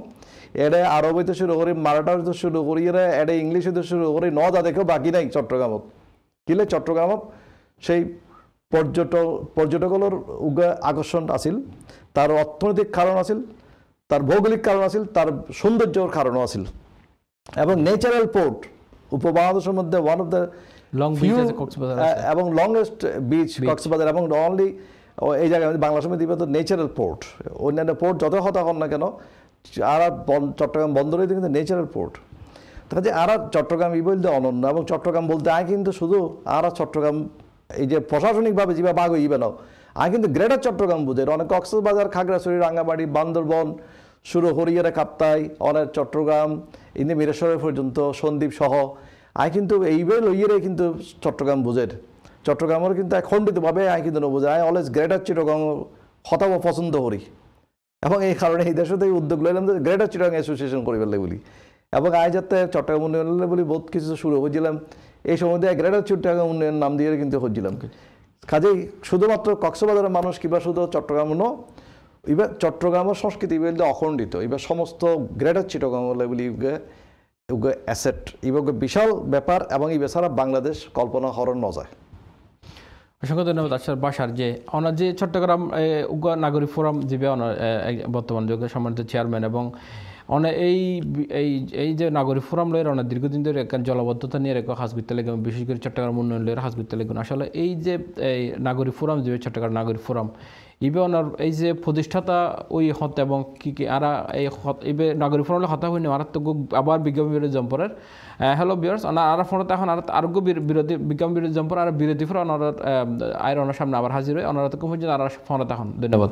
এডে আরব হইতে শুরু করি মারাঠা হইতে শুরু করি এরা এডে ইংলিশ হইতে শুরু করি, ন দেখেও বাকি নাই চট্টগ্রামত। কিলে চট্টগ্রামত সেই পর্যটক পর্যটকগুলোর উগা আকর্ষণ আছিল, তার অর্থনৈতিক কারণ আছিল, তার ভৌগোলিক কারণ আছিল, তার সৌন্দর্যর কারণও আছিল। এবং নেচারাল পোর্ট উপমহাদেশের মধ্যে ওয়ান অফ দ্য কক্সবাজার আছে। এবং লংগেস্ট বিচ কক্সবাজার এবং অনলি এই জায়গায় বাংলা সময় দিবে তো ন্যাচারাল পোর্ট অন্যান্য পোর্ট যত হতা হন না কেন আর চট্টগ্রাম বন্দরে কিন্তু নেচারাল পোর্ট তাহলে যে আর চট্টগ্রাম ই বলতে অনন্য এবং চট্টগ্রাম বলতে আয় কিন্তু শুধু আর চট্টগ্রাম এই যে প্রশাসনিকভাবে যেভাবে বাঘ ইবে নাও আয় কিন্তু গ্রেটার চট্টগ্রাম বুঝে। অনেক কক্সবাজার খাগড়াছড়ি রাঙ্গামাটি বান্দরবন শুরু হরিয়ারে কাপ্তাই অনেক চট্টগ্রাম, ইনি মিরেশ্বরের পর্যন্ত সন্দ্বীপ সহ। আয় কিন্তু এইবার লইয়েরে কিন্তু চট্টগ্রাম বুঝের। চট্টগ্রামের কিন্তু খণ্ডিতভাবে আয় কিন্তু নবুঝে আয় অলওয়েজ গ্রেটার চিটগাং হতাব পছন্দ করি। এবং এই কারণে এই দেশে এই উদ্যোগ লইলাম যে গ্রেটার চিটগাং অ্যাসোসিয়েশন করি ফেললে বলি। এবং আয় যাতে চট্টগ্রাম উন্নয়ন বলি বহুত কিছু শুরু হয়েছিলাম। এই দিয়ে গ্রেটার চিটগাং উন্নয়ন নাম দিয়ে কিন্তু হচ্ছিলাম কাজেই শুধুমাত্র কক্সবাজারের মানুষ কিংবা শুধু চট্টগ্রাম এবার চট্টগ্রামের সংস্কৃতি বলতে অখণ্ডিত এবার সমস্ত গ্রেটার চিটগাং উগে অ্যাসেট ইবগে বিশাল ব্যাপার এবং এই বেচারা বাংলাদেশ কল্পনা হরণ ন যায় অসংখ্য ধন্যবাদ আচ্ছার বাসার যে ওনার যে চট্টগ্রাম এ, উগা নাগরিক ফোরাম ওনার বর্তমান যুগের সম্মানিত চেয়ারম্যান এবং অনেক এই এই এই যে নাগরিক ফোরাম লয়ের অনেক দীর্ঘদিন ধরে একটা জলবদ্ধতা নিয়ে রেখে হাস করতে বিশেষ করে চট্টগ্রাম উন্নয়ন লয়ের হাস করতে লেগুন আসলে এই যে এই নাগরিক ফোরাম যে চট্টগ্রাম নাগরিক ফোরাম ইবে ওনার এই যে প্রতিষ্ঠাতা ওই হত এবং কি কি আরা এই হত ইবে নাগরিক ফোনলে হতা হইনি আর তো আবার বিজ্ঞাপন বিরোধী জম্পরের। হ্যালো বিয়ার্স আর আর ফোনতে এখন আর আরোগ্য বিরোধী বিজ্ঞাপন বিরোধী জম্পর আর বিরোধী ফোন ওনার আয়ের ওনার সামনে আবার হাজির হয় ওনারা তো খুব আর ফোনতে এখন। ধন্যবাদ।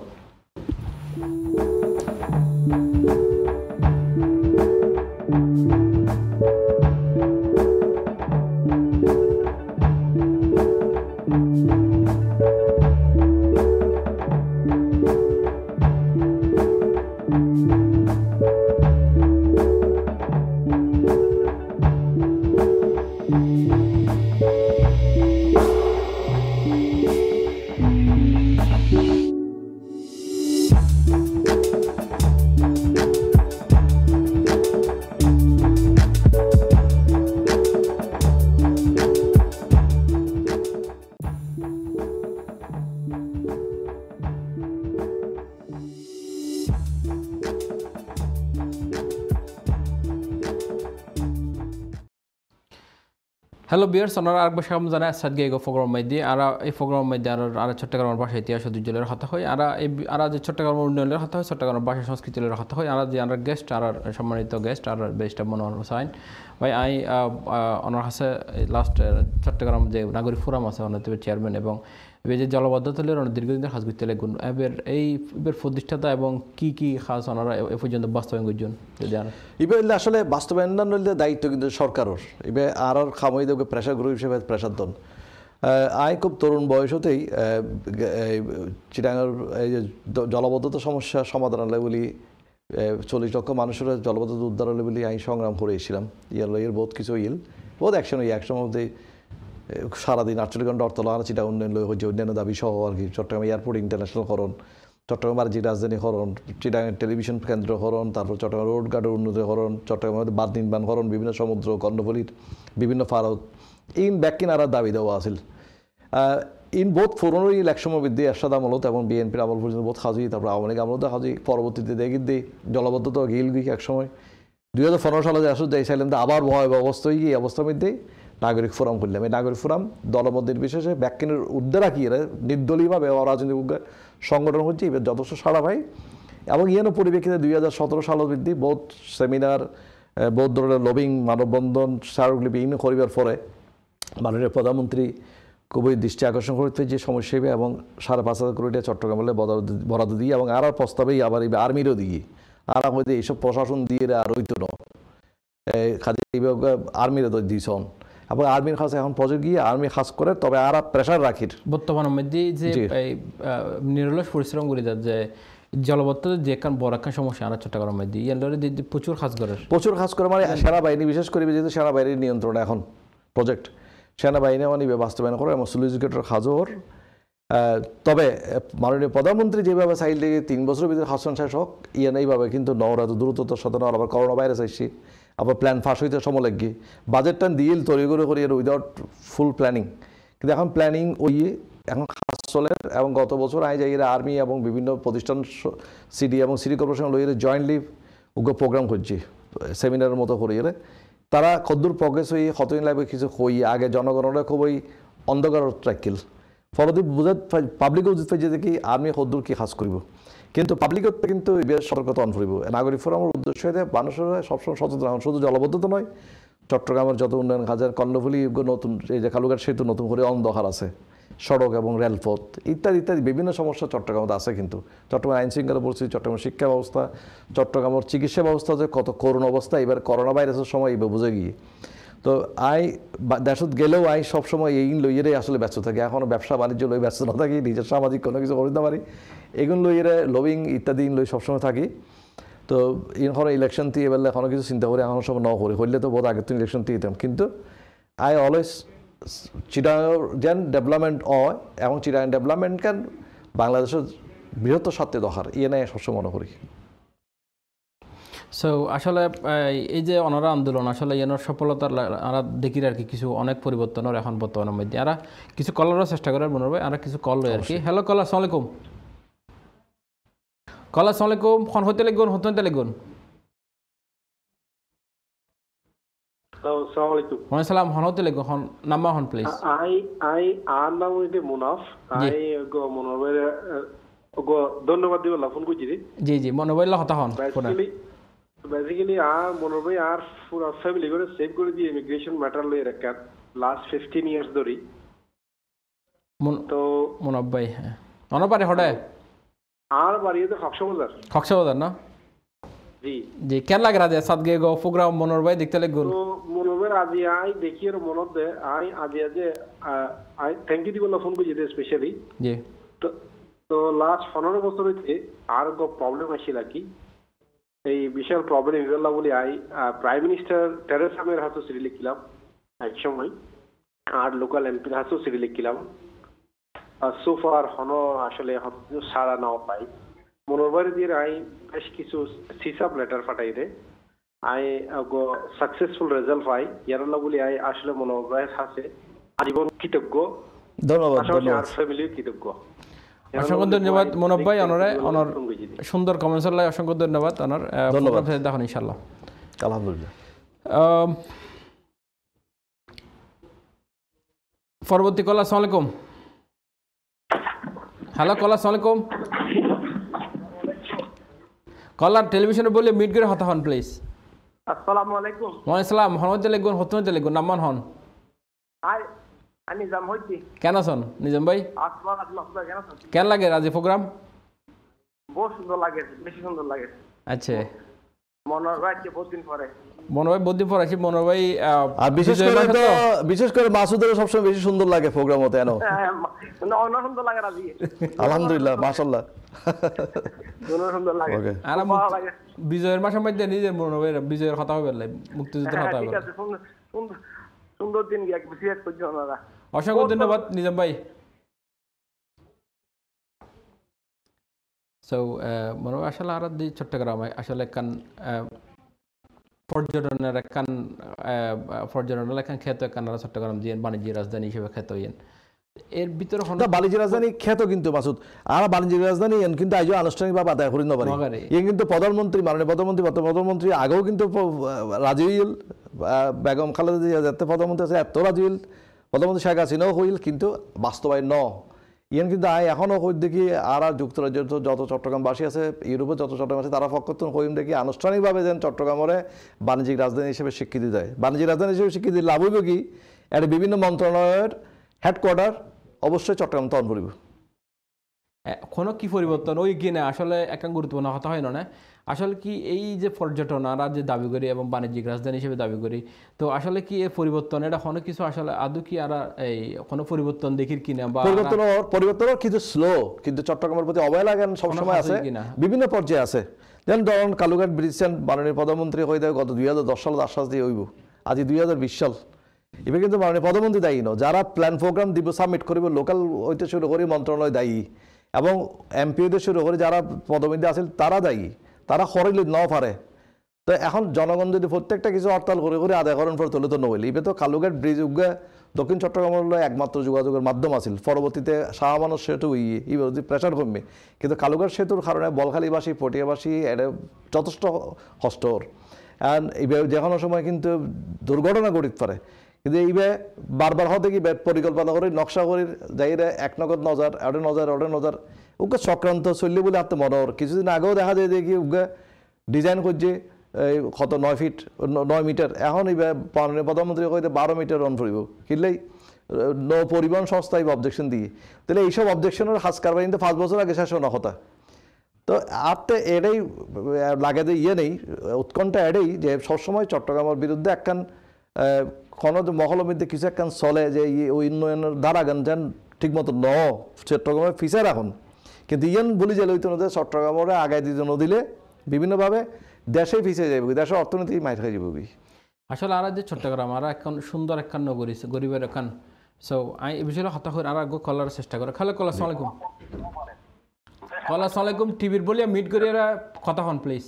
বিয়ার্স ওনারা আরেকবার স্বাগত জানাই সাদগে এগো প্রোগ্রাম মধ্যে আর এই প্রোগ্রাম মধ্যে আর আর চট্টগ্রামের ভাষা ইতিহাস দুজনের হতা হয়। আর এই আর যে চট্টগ্রাম উন্নয়নের হতা হয়, চট্টগ্রামের ভাষা সংস্কৃতির হতা হয়। আর যে আর গেস্ট আর সম্মানিত গেস্ট আর বেস্ট মনোহর হোসাইন ভাই আই ওনার কাছে লাস্ট চট্টগ্রাম যে নাগরিক ফোরাম আছে অনেক চেয়ারম্যান এবং যে জলবদ্ধতলের অনেক দীর্ঘদিনের কাজ করতে লাগুন এবার এই, এবার প্রতিষ্ঠাতা এবং কি কি কাজ ওনারা এ পর্যন্ত বাস্তবায়ন করছেন আর ইবে আসলে বাস্তবায়ন দায়িত্ব কিন্তু সরকারের। ইবে আর আর খামই দেবে প্রেশার গ্রুপ হিসেবে প্রেশার দন। আই খুব তরুণ বয়সতেই চিটাঙ্গার এই যে জলবদ্ধতা সমস্যা সমাধান বলি চল্লিশ লক্ষ মানুষের জলবদ্ধতা উদ্ধার হলে বলি আমি সংগ্রাম করে এসেছিলাম। ইয়ার এর বহুত কিছু ইল বহুত অ্যাকশন ওই অ্যাকশন মধ্যে সারাদিন আটচল্লিশ ঘণ্টা অর্থ লাগা চিটা উন্নয়ন লই হচ্ছে, অন্যান্য দাবি সহ আর কি। চট্টগ্রাম এয়ারপোর্ট ইন্টারন্যাশনাল করণ চট্টগ্রাম রাজধানী করণ চিটাগাং টেলিভিশন কেন্দ্র করণ তারপর চট্টগ্রাম রোড গার্ডের উন্নতি করণ চট্টগ্রামের মধ্যে নির্মাণ করণ বিভিন্ন সমুদ্র কর্ণফুলির বিভিন্ন ফারত ইন ব্যাকিন আর দাবি দেওয়া আছিল। ইন বোধ ফোরনের ইলেকশন বৃদ্ধি এরশাদ আমলত এবং বিএনপির আমল পর্যন্ত বোধ খাজি তারপর আওয়ামী লীগ আমলত খাজি পরবর্তীতে দেখি দিই, জলবদ্ধতা গিল গিয়ে একসময় দুই হাজার পনেরো সালে যে চাইছিলাম যে আবার ভয় অবস্থা হয়ে গিয়ে এই অবস্থার মধ্যে নাগরিক ফোরাম করলাম এই নাগরিক ফোরাম দলমত নির্বিশেষে ব্যাকিনের উদ্ধার এরা নির্দলীয়ভাবে অরাজনৈতিক সংগঠন হচ্ছে, এবার যথেষ্ট সাড়া ভাই এবং ইয়ানো পরিপ্রেক্ষিতে দুই হাজার সতেরো সাল বৃদ্ধি বহুত সেমিনার বহুত ধরনের লবিং মানববন্ধন, স্মারকলিপি ইন করিবার পরে মাননীয় প্রধানমন্ত্রী খুবই দৃষ্টি আকর্ষণ করতে যে সমস্যা হিসেবে এবং সাড়ে পাঁচ হাজার কোটি টাকা চট্টগ্রাম বলে বরাদ্দ দিয়ে এবং আর প্রস্তাবেই আবার এই আর্মিরও দিয়ে। আর হয়তো এইসব প্রশাসন দিয়ে আর হইতো না। খালি আর্মিরে তো দিছন এবং আর্মির কাছে এখন প্রজেক্ট গিয়ে আর্মি খাস করে তবে আর প্রেশার রাখির। বর্তমান মধ্যে যে নিরলস পরিশ্রম করে যে জলবদ্ধতা যে কারণ বড় একটা সমস্যা আনা চট্টগ্রাম মধ্যে যে প্রচুর কাজ করে। প্রচুর খাস করে মানে সেনাবাহিনী বিশেষ করে যেহেতু সেনাবাহিনীর নিয়ন্ত্রণ এখন প্রজেক্ট। সেনাবাহিনী ইবে বাস্তবায়ন করে এবং সুলিজিকেটর খাজর তবে, মাননীয় প্রধানমন্ত্রী যেভাবে চাইল তিন বছরের ভিতরে হাসন শেষ হোক ইয়ে এইভাবে কিন্তু নওরা তো দ্রুততার সাথে আবার করোনা ভাইরাস আসছি আবার প্ল্যান ফাঁস হইতে সময় লাগবে। বাজেটটা দিল তৈরি করে করি উইদাউট ফুল প্ল্যানিং কিন্তু এখন প্ল্যানিং ওই, এখন খাস চলে, এবং গত বছর আই যাই আর্মি এবং বিভিন্ন প্রতিষ্ঠান সিডি এবং সিটি কর্পোরেশন লইয়ে জয়েন্টলি উগ্র প্রোগ্রাম করছি সেমিনারের মতো করি এলে তারা কদ্দুর প্রগ্রেস হয়ে কতদিন লাগবে কিছু হই আগে জনগণরা খুবই অন্ধকার ট্রাকিল ফলতে বুঝাত পাবলিকও বুঝতে পারছে যে কি আর্মি কদ্দুর কি হাস করব। কিন্তু পাবলিকত কিন্তু বেশ সতর্কতা অন ফুরিব নাগরিক ফোরামের উদ্দেশ্য হয়ে মানুষের সবসময় সচেতন হন। শুধু জলবদ্ধতা নয়, চট্টগ্রামের যত উন্নয়ন কাজের কর্ণফুলি, নতুন, এই যে কালুঘাট সেতু নতুন করে অন্ধকার আছে। সড়ক এবং রেলপথ, ইত্যাদি ইত্যাদি, বিভিন্ন সমস্যা চট্টগ্রামে আছে কিন্তু। চট্টগ্রাম আইন শৃঙ্খলা পরিস্থিতি, চট্টগ্রাম শিক্ষা ব্যবস্থা, চট্টগ্রামের চিকিৎসা ব্যবস্থা যে কত করুণ অবস্থা, এবার করোনা ভাইরাসের সময় এবার বুঝে গিয়ে। তো আই দেশত গেলেও আই সবসময় এই লইয়েরে আসলে ব্যস্ত থাকি। এখনও ব্যবসা বাণিজ্য লই ব্যস্ত না থাকি, নিজের সামাজিক কোনো কিছু করতে পারি। এগুলো লইয়েরে লবিং ইত্যাদি লই সবসময় থাকি। তো ইনখন ইলেকশন দিয়ে এবার এখনও কিছু চিন্তা করি, এখন সব ন করি। হইলে তো বহুত আগের তো ইলেকশন দিয়ে দিতাম। কিন্তু আই অলওয়েজ চিটাং যেন ডেভেলপমেন্ট হয় এবং চিটাং ডেভেলপমেন্ট কেন বাংলাদেশের বৃহত্তর স্বার্থে দরকার ইয়ে নাই সবসময় মনে করি। সো আসলে এই, যে অনারা আন্দোলন আসলে এনার সফলতার আমরা দেখি আর কি কিছু অনেক পরিবর্তন পরিবর্তনের এখন বর্তমানের মধ্যে। আর কিছু কলারও চেষ্টা করার মনে হবে আর কিছু কল আর কি। হ্যালো কল আসসালামু আলাইকুম। কল আসসালামু আলাইকুম খন হইতে লিখুন হতে লিখুন আসসালামু সালাম হন নাম্বার হন প্লিজ আই আই আর নাম হইতে মুনাফ। আই গো মনোবের গো ধন্যবাদ দিব ফোন করছি জি জি মনে বললে হতা হন বেসিক্যালি আর মনোভাই আর পুরো ফ্যামিলি করে সেভ করে দিয়ে ইমিগ্রেশন ম্যাটার লয়ে রাখা লাস্ট ফিফটিন ইয়ার্স ধরে তো মনব্বাই হ্যাঁ অনপারে হডে আর বাড়িতে কক্সবাজার কক্সবাজার না জি। জি কেন লাগে রাজে সাদগে গো প্রোগ্রাম মনোর ভাই দেখতে লিখুন তো মনোবের আজি আই দেখি আর মনত দে আই আজি আজি আই থ্যাংক ইউ দিব ফোন করছি স্পেশালি জি। তো তো লাস্ট পনেরো বছর হচ্ছে আর গো প্রবলেম আসিল কি। এই বিশাল প্রবলেম ইভেলা বলি আই প্রাইম মিনিস্টার টেরেসা মের হাতে সিঁড়ি লিখলাম এক সময়। আর লোকাল এমপির হাতেও সিঁড়ি লিখলাম। সোফার হন আসলে সারা নাও পাই। মনোরবার দিয়ে আই বেশ কিছু সিসাব লেটার ফাটাই দে আই গো সাকসেসফুল রেজাল্ট পাই। ইয়ারলা বলি আই আসলে মনোরবার হাসে আজীবন কৃতজ্ঞ। ধন্যবাদ আর ধন্যবাদ। ফ্যামিলিও কৃতজ্ঞ। অসংখ্য ধন্যবাদ মনোব ভাই অনরে অনর সুন্দর কমেন্টস লাই অসংখ্য ধন্যবাদ অনর। ধন্যবাদ। দেখুন ইনশাল্লাহ আলহামদুলিল্লাহ। পরবর্তী কলার আসসালামু আলাইকুম। হ্যালো কলার আসসালামু আলাইকুম। কলার টেলিভিশনে বলে মিট করে হতা হন প্লিজ আসসালামু আলাইকুম। লেগুন লেগুন নাম্মান হন। আই আমি নিজাম হইছি। কেন আছেন? নিজাম ভাই? আসমান কেন আছেন? কেন লাগে রাজি প্রোগ্রাম? বহু সুন্দর লাগে বেশি সুন্দর লাগে। আচ্ছা। মনোর রাজ্যে বহুত পরে। মনোর বুদ্ধি পর আছি মনোর ভাই আহ, আর বিশেষ করে তো তো? বিশেষ করে মাসুদের সবসময় বেশি সুন্দর লাগে প্রোগ্রাম হতে এনো। হ্যাঁ, অন্য সুন্দর লাগে রাজি আলহামদুলিল্লাহ মাশাল্লাহ সুন্দর লাগে। আর খুব ভালো লাগে। বিজয়ের মাসের মধ্যে নিজের মনোর ভাই বিজয়ের কথা হবে মুক্তিযুদ্ধের হ্যাঁ কথা ঠিক হবে আছে সুন্দর দিন গিয়ে বিশেষ করছি অসংখ্য ধন্যবাদ নিজাম ভাই। সো মনে হয় আসলে আর দি চট্টগ্রাম আসলে একখান পর্যটনের একখান আহ, পর্যটনের একখান খ্যাত একখান আর চট্টগ্রাম দিয়ে বাণিজ্য রাজধানী হিসেবে খ্যাত ইয়েন। এর ভিতরে বাণিজ্য রাজধানী খ্যাত কিন্তু মাসুদ আর বাণিজ্য রাজধানী এন কিন্তু আজও আনুষ্ঠানিকভাবে আদায় করি নবারি। ইয়ে কিন্তু প্রধানমন্ত্রী মাননীয় প্রধানমন্ত্রী বর্তমান প্রধানমন্ত্রী আগেও কিন্তু প- রাজি হইল বেগম খালেদা জিয়া যাতে প্রধানমন্ত্রী আছে এত রাজি হইল প্রধানমন্ত্রী শেখ হাসিনাও হইল কিন্তু বাস্তবায়ন ন। ইয়ান কিন্তু আয় এখনও হই দেখি আর আর যুক্তরাজ্যের যত চট্টগ্রামবাসী আছে, ইউরোপে যত চট্টগ্রাম আছে তারা ফক্ত হইম দেখি আনুষ্ঠানিকভাবে যেন চট্টগ্রামরে বাণিজ্যিক রাজধানী হিসেবে স্বীকৃতি দেয়। বাণিজ্যিক রাজধানী হিসেবে স্বীকৃতি লাভ হইব কি? এটা বিভিন্ন মন্ত্রণালয়ের হেডকোয়ার্টার অবশ্যই চট্টগ্রাম তখন পড়িব কোনো কি পরিবর্তন? ওই কিনা আসলে একটা গুরুত্বপূর্ণ কথা হয় না আসলে কি এই যে পর্যটন আর যে দাবি করি এবং বাণিজ্যিক রাজধানী হিসেবে দাবি করি তো আসলে কি এই পরিবর্তন এটা কোনো কিছু আসলে আদৌ কি আর এই কোনো পরিবর্তন দেখির কিনা বা পরিবর্তন পরিবর্তন কিছু স্লো কিন্তু চট্টগ্রামের প্রতি অবহেলা জ্ঞান সবসময় আছে? কিনা? বিভিন্ন পর্যায়ে আছে। যেমন ধরুন কালুঘাট ব্রিজ মাননীয় প্রধানমন্ত্রী হয়ে দেয় গত দুই হাজার দশ সাল আশ্বাস দিয়ে হইব। আজ দুই হাজার বিশ সাল। এবার কিন্তু মাননীয় প্রধানমন্ত্রী দায়ী ন। যারা প্ল্যান প্রোগ্রাম দিব সাবমিট করিব লোকাল হইতে শুরু করে মন্ত্রণালয় দায়ী। এবং এমপিওদের শুরু করে যারা পদবন্ধী আছে তারা দায়ী। তারা হরাইলে ন পারে। তো এখন জনগণ যদি প্রত্যেকটা কিছু হরতাল করে করে আদায় করেন পর তুলে তো নইলে। এবার তো কালুঘাট ব্রিজ উগে দক্ষিণ চট্টগ্রামের একমাত্র যোগাযোগের মাধ্যম আছিল। পরবর্তীতে শাহমানোর সেতু এবার যদি প্রেশার কমবে। কিন্তু কালুঘাট সেতুর কারণে বলখালীবাসী, পটিয়াবাসী এটা যথেষ্ট কষ্টর যে কোনো সময় কিন্তু দুর্ঘটনা ঘটিতে পারে। কিন্তু এইবার বারবার হতে কি পরিকল্পনা করে, নকশা করে, যাইরে এক নগদ নজর এডে নজর ওডে নজর উগে চক্রান্ত চললে বলে আপনি মনোর কিছুদিন আগেও দেখা যায় দেখি উগে ডিজাইন করছে, এই কত নয় ফিট নয় মিটার এখন এই মাননীয় প্রধানমন্ত্রী কইতে বারো মিটার রন ফুরিব। কিনলেই, নৌ পরিবহন সংস্থা এই অবজেকশন দিয়ে। তাহলে এইসব অবজেকশনের হাজ কারবার কিন্তু পাঁচ বছর আগে শেষ হওয়া কথা। তো আরতে এটাই লাগে যে ইয়ে নেই, উৎকণ্ঠা এটাই যে সবসময় চট্টগ্রামের বিরুদ্ধে একখান কোনো মহলের মধ্যে কিছু একখান চলে যে ই- ওই উন্নয়নের দ্বারা গান যেন ঠিক মতো ন চট্টগ্রামে ফিসে রাখুন। কিন্তু ইয়ান বলি যে লইতো না যে চট্টগ্রামরে আগায় দিতে নদিলে বিভিন্নভাবে দেশে ফিসে যাবে দেশের অর্থনীতি মাইর খাই যাবে আসলে আর যে চট্টগ্রাম আর এখন সুন্দর একখান নগরী গরিবের এখন সো আমি এই বিষয়ে হতা করে আর আগে কলার চেষ্টা করে। খালে কলা সালামালাইকুম কলা সালামালাইকুম টিভির বলিয়া মিট করি কথা হন প্লিজ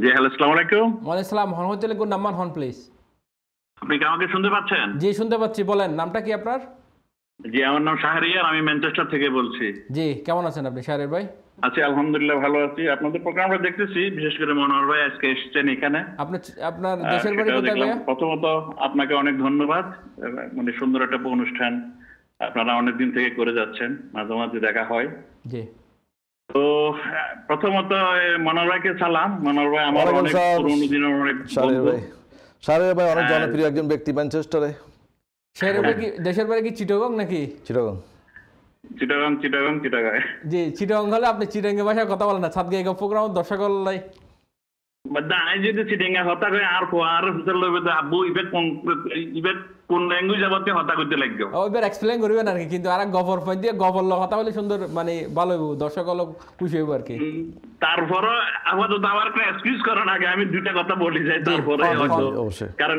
জি হ্যালো আসসালামু আলাইকুম। ওয়ালাইকুম সালাম হন হতে লেগুন নাম্বার হন প্লিজ আপনি কি আমাকে শুনতে পাচ্ছেন? জি শুনতে পাচ্ছি। বলেন নামটা কি আপনার? জি আমার নাম শাহরিয়ার আমি ম্যানচেস্টার থেকে বলছি। জি কেমন আছেন আপনি শাহরের ভাই? আছি আলহামদুলিল্লাহ ভালো আছি। আপনাদের প্রোগ্রামটা দেখতেছি বিশেষ করে মনোহর ভাই আজকে এসেছেন এখানে। আপনার আপনার দেশের বাড়ি কোথায়। প্রথমত আপনাকে অনেক ধন্যবাদ। মানে সুন্দর একটা অনুষ্ঠান। আপনারা অনেকদিন থেকে করে যাচ্ছেন মাঝে মাঝে দেখা হয়। জি। তো প্রথমত মনোহর ভাইকে সালাম। মনোহর ভাই আমার অনেক। পুরোনো দিনের অনেক বন্ধু। সারের ভাই অনেক। জনপ্রিয় একজন ব্যক্তি ম্যানচেস্টারে। সারের ভাই কি দেশের বাইরে কি চিটাগং নাকি? চিটাগং। চিটাগং চিটাগং চিটাগায় জি চিটাগং হলে আপনি চিটাঙ্গে ভাষায় কথা বলেন না সাতগে প্রোগ্রাম দর্শক লাই দাই যদি চিটিংয়া হতা করে আর আর ভিতর লইবে তো আব্বু ইবে কোন ইবে কোন ল্যাঙ্গুয়েজ আবাতে হতা করতে লাগবে ও এবার এক্সপ্লেন করবেন আর কি কিন্তু আর গফর পয়েন্ট দিয়ে গফর লগ কথা বলে সুন্দর মানে ভালো হইব দর্শক লোক খুশি হইব আর কি। তারপরে আপাতত আমার একটা এক্সকিউজ করার আগে আমি দুইটা কথা বলি যাই তারপরে অবশ্যই। কারণ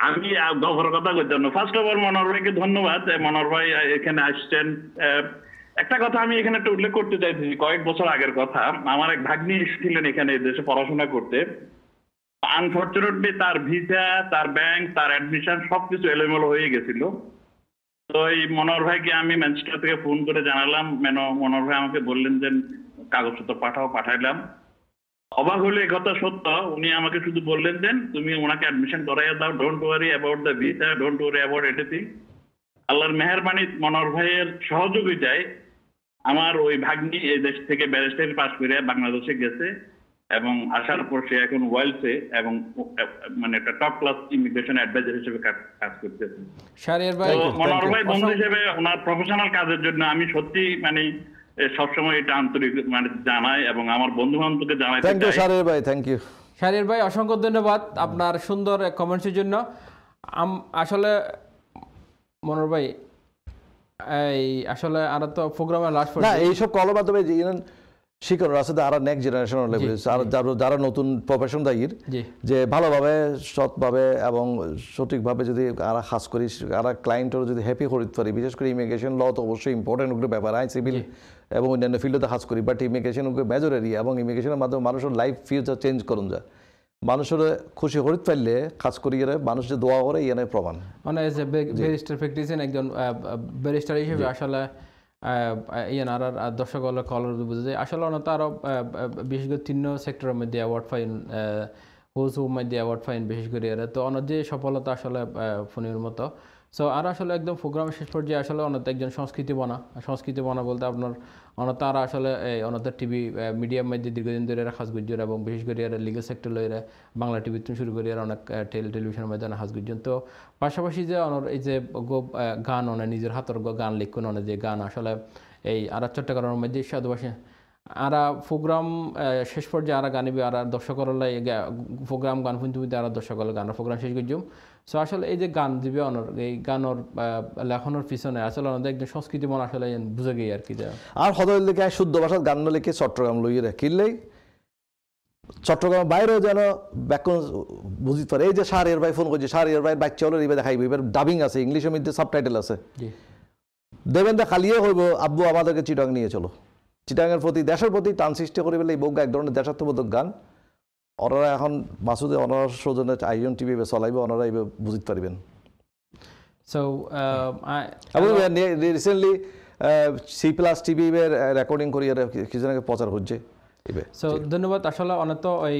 আমি গভর কথা করতাম না। ফার্স্ট অফ অল মনোহর ভাইকে ধন্যবাদ এ, মনোহর ভাই এখানে আসছেন একটা কথা আমি এখানে একটা উল্লেখ করতে চাইছি, কয়েক বছর আগের কথা। আমার এক ভাগ্নি এসেছিলেন এখানে দেশে পড়াশোনা করতে। আনফর্চুনেটলি তার ভিসা তার ব্যাংক তার অ্যাডমিশন সবকিছু এলোমেলো হয়ে গেছিল। তো এই মনোহর ভাইকে আমি ম্যানচেস্টার থেকে ফোন করে জানালাম, মেন, মনোহর ভাই আমাকে বললেন যে, কাগজপত্র পাঠাও, পাঠাইলাম। অবাক হলে কথা সত্য, উনি আমাকে শুধু বললেন দেন তুমি ওনাকে অ্যাডমিশন করাইয়া দাও don't worry about the visa don't worry about anything আল্লাহর মেহরবানি মনোহর ভাইয়ের সহযোগিতায় আমার ওই ভাগ্নি এই দেশ থেকে ব্যারিস্টারি পাস করে বাংলাদেশে গেছে এবং আসার পর সে এখন ওয়েলসে এবং মানে একটা টপ ক্লাস ইমিগ্রেশন অ্যাডভাইজার হিসেবে কাজ- করতেছে। মনোহর ভাই বন্ধু হিসেবে ওনার প্রফেশনাল কাজের জন্য আমি সত্যি মানে সবসময় এটা আন্তরিক মানে জানাই এবং আমার বন্ধু বান্ধবকে জানাই থ্যাংক ইউ সারের ভাই থ্যাংক ইউ শাহরিয়ার ভাই অসংখ্য ধন্যবাদ আপনার সুন্দর কমেন্টসের জন্য। আম- আসলে মনোর ভাই এই আসলে আর তো প্রোগ্রামে লাস্ট না এইসব কলের মাধ্যমে আছে আর নেক্সট জেনারেশন লেভেল যারা- নতুন প্রফেশন দায়ীর যে ভালোভাবে সৎভাবে এবং সঠিকভাবে যদি আর কাজ করি আর ক্লায়েন্টের যদি হ্যাপি করতে পারি বিশেষ করে ইমিগ্রেশন ল তো অবশ্যই ইম্পর্টেন্ট ওগুলো ব্যাপার। আইন সিভিল এবং অন্যান্য ফিল্ডে কাজ করি বাট ইমিগ্রেশন মেজর এরিয়া এবং ইমিগ্রেশনের মাধ্যমে মানুষের লাইফ ফিউচার চেঞ্জ করুন যায় মানুষের খুশি করতে পারলে কাজ করি মানুষ যে দোয়া করে ইয়ে প্রমাণ। মানে এজ এ ব্যারিস্টার প্র্যাকটিসিং একজন ব্যারিস্টার হিসেবে আসলে ইয়ান আর দর্শক কলর বুঝে যায় আসলে অনত আরও বিশেষ করে তিন সেক্টরের মধ্যে অ্যাওয়ার্ড ফাইন হুজ হু মধ্যে অ্যাওয়ার্ড ফাইন বিশেষ করে এরা। তো অনত যে সফলতা আসলে ফোনের মতো। সো আর আসলে একদম প্রোগ্রাম শেষ পর্যায়ে আসলে অনত একজন সংস্কৃতি বনা সংস্কৃতি বনা বলতে আপনার অনত আর আসলে এই অনত টিভি মিডিয়ার মধ্যে দীর্ঘদিন ধরে খাস এবং বিশেষ করে এরা লিগেল সেক্টর লইরা বাংলা টিভি থেকে শুরু করে অনেক টেল টেলিভিশনের মধ্যে অনেক হাস গুজ্জন তো পাশাপাশি যে অনর, এই যে গান, অনে নিজের হাতের গান লিখুন, অনে যে গান আসলে এই আর চট্টগ্রামের মধ্যে সাধুবাসী আরা প্রোগ্রাম শেষ পর্যায়ে আরা গানিবি আর দর্শকর প্রোগ্রাম গান শুনতে আর দর্শকর গান প্রোগ্রাম শেষ করছুম সো আসলে এই যে গান দিবে অনর এই গানর লেখনের পিছনে আসলে অনেক একজন সংস্কৃতি মন আসলে বুঝে গিয়ে আর কি যা আর সদর লিখে শুদ্ধ ভাষার গান লিখে চট্টগ্রাম লইয়ে রাখিলেই চট্টগ্রাম বাইরেও যেন ব্যাকরণ বুঝতে পারে। এই যে সারিয়ার ভাই ফোন করছে সারিয়ার ভাই বাচ্চা হলো এবার দেখাইবে এবার ডাবিং আছে ইংলিশের মধ্যে সাবটাইটেল আছে। জি। দেবেন দা খালিয়ে হইব আব্বু আমাদেরকে চিটাং নিয়ে চলো। চিটাংয়ের প্রতি দেশের প্রতি টান সৃষ্টি করে বলে এই বউগা এক ধরনের দেশাত্মবোধক গান। ওনারা এখন মাসুদে অনার সৌজন্যে আইজন টিভি চলাইবে ওনারা এইভাবে বুঝতে পারবেন। সো এবং recently C plus TV recording করি আগে প্রচার হচ্ছে। সো ধন্যবাদ। আসলে অনেক ওই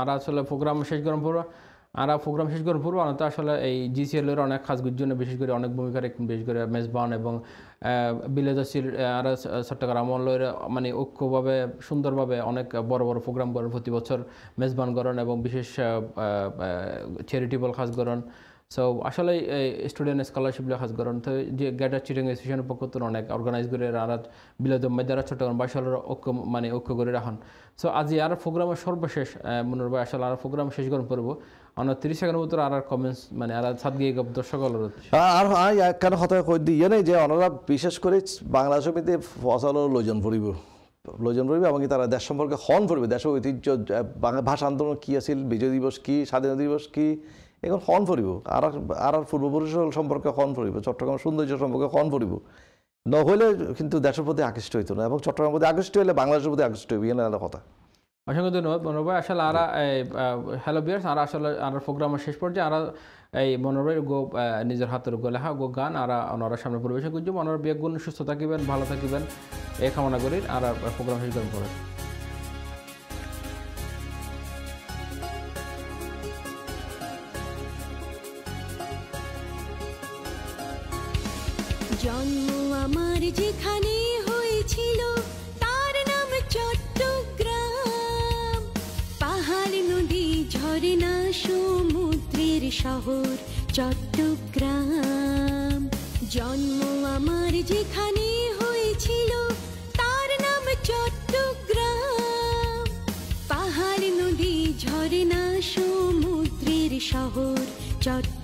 আর আসলে প্রোগ্রাম শেষ করার পর আর প্রোগ্রাম শেষ করার পর অনেক আসলে এই জিসিএল এর অনেক খাস জন্য বিশেষ করে অনেক ভূমিকা বিশেষ করে মেজবান এবং বিলেদশীল আর চট্টগ্রাম লয়ের মানে ঐক্যভাবে সুন্দরভাবে অনেক বড় বড় প্রোগ্রাম করেন প্রতি বছর মেজবান করেন এবং বিশেষ চ্যারিটেবল খাস করেন সো আসলে স্টুডেন্ট স্কলারশিপ খাস করেন তো যে গ্যাটার চিটিং অ্যাসোসিয়েশনের পক্ষ থেকে অনেক অর্গানাইজ করে আর বিলেদম মেদারা চট্টগ্রাম বাইশালের ঐক্য মানে ঐক্য করে রাখেন। সো আজি আর প্রোগ্রামের সর্বশেষ মনোর ভাই, আসলে আর প্রোগ্রাম শেষ করুন পড়ব অন্য তিরিশ সেকেন্ডের ভিতরে আর কমেন্টস মানে আর সাত গিয়ে দর্শক আর কেন কথা কই দিয়ে নেই যে ওনারা বিশেষ করে বাংলাদেশের মধ্যে ফসল লইজন পড়িব লইজন পড়িব এবং তারা দেশ সম্পর্কে হন পড়বে দেশের ঐতিহ্য বাংলা ভাষা আন্দোলন কী আছিল, বিজয় দিবস কী, স্বাধীনতা দিবস কী এখন হন পড়িব আর আর পূর্বপুরুষ সম্পর্কে হন পড়িব চট্টগ্রাম সৌন্দর্য সম্পর্কে হন পড়িব নহলে কিন্তু দেশের প্রতি আকৃষ্ট হইতো না এবং চট্টগ্রামের প্রতি আকৃষ্ট হলে বাংলাদেশের প্রতি আকৃষ্ট হইবে এনে কথা। অসংখ্য ধন্যবাদ মনোর ভাই। আসলে আর হ্যালো বিয়ার্স আর আসলে আর প্রোগ্রামের শেষ পর্যায়ে আর, এই মনোরভাই গো নিজের হাতের গো লেখা গো, গান, আর ওনারা সামনে পরিবেশন করছি। মনোর বিয়ে গুণ সুস্থ থাকিবেন, ভালো থাকিবেন, এই কামনা করি, আর প্রোগ্রাম শেষ করেন পরে। জন্ম আমার যেখানে শহর চট্টগ্রাম। জন্ম আমার যেখানে হয়েছিল, তার নাম চট্টগ্রাম। পাহাড়, নদী, ঝর্ণা, সমুদ্রের শহর, চট্টগ্রাম।